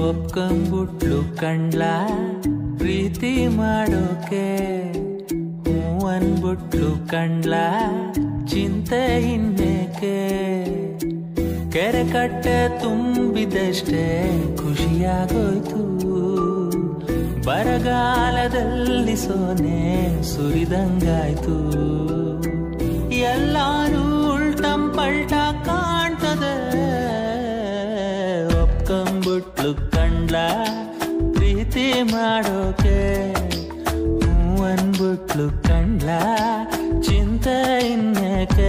ಒಪ್ಕೊಂಬಿಟ್ಲು ಕಂಡ್ಲ ಪ್ರೀತಿ ಮಾಡೋಕೆ ಹೂ ಅನ್ಬಿಟ್ಲು ಕಂಡ್ಲ ಚಿಂತೆ ಇನ್ನೇಕೆ ಕೆರೆ ಕಟ್ಟೆ ತುಂಬಿದಷ್ಟೇ ಖುಷಿಯಾಗೋಯ್ತು. ಬರಗಾಲದಲ್ಲಿ ಸೋನೆ ಸುರಿದಂಗಾಯ್ತು. ಎಲ್ಲಾರು ಉಲ್ಟಂ ಪಲ್ಟ ಕಾಣ್ತದೆ. ಒಪ್ಕೊಂಬಿಟ್ಲು ಕಂಡ್ಲ ಪ್ರೀತಿ ಮಾಡೋಕೆ. ಹೂ ಅನ್ಬಿಟ್ಲು ಕಂಡ್ಲ ಚಿಂತೆ ಇನ್ನೇಕೆ.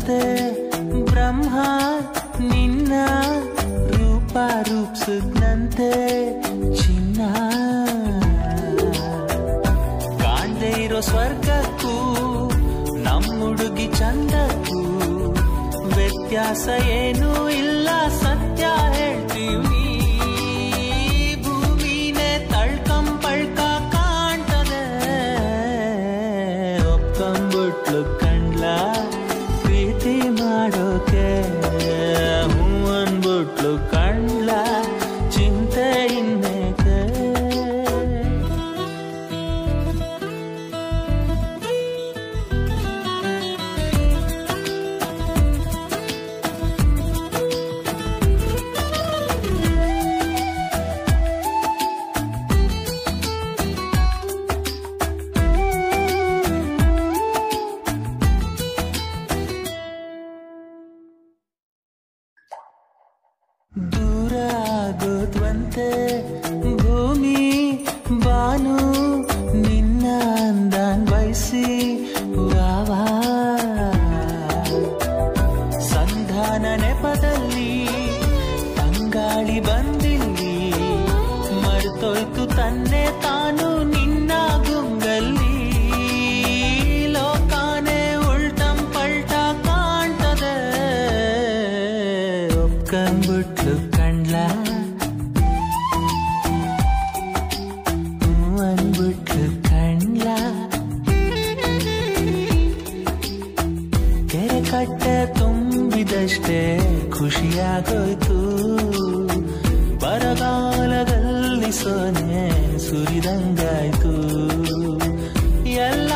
ಪುರ್ಸೊತ್ತಿದ್ದಾಗಂತೆ ಬ್ರಹ್ಮ ನಿನ್ನ ರೂಪ ರೂಪಿಸಿದಂತೆ ಚಿನ್ನ. ಕಾಣದೆ ಇರೋ ಸ್ವರ್ಗಕ್ಕೂ ನಮ್ಮ ಹುಡುಗಿ ಚಂದಕ್ಕೂ ವ್ಯತ್ಯಾಸ ಏನೂ ಇಲ್ಲ ಸತ್ಯ. ಆಗೋದ್ವಂತೆ ಭೂಮಿ ಬಾನು ನಿನ್ನ ಅಂದಾನ್ ಬಯಸಿ ಸಂಧಾನ ನೆಪದಲ್ಲಿ ತಂಗಾಳಿ ಬಂದಿಲ್ಲಿ ಮರ್ತೋಯ್ತು ತನ್ನೆ ತಾನು. ಕಟ್ಟೆ ತುಂಬಿದಷ್ಟೇ ಖುಷಿಯಾಗೋಯ್ತು. ಬರಗಾಲದಲ್ಲಿ ಸೊನೆ ಸುರಿದಂಗಾಯ್ತು. ಎಲ್ಲ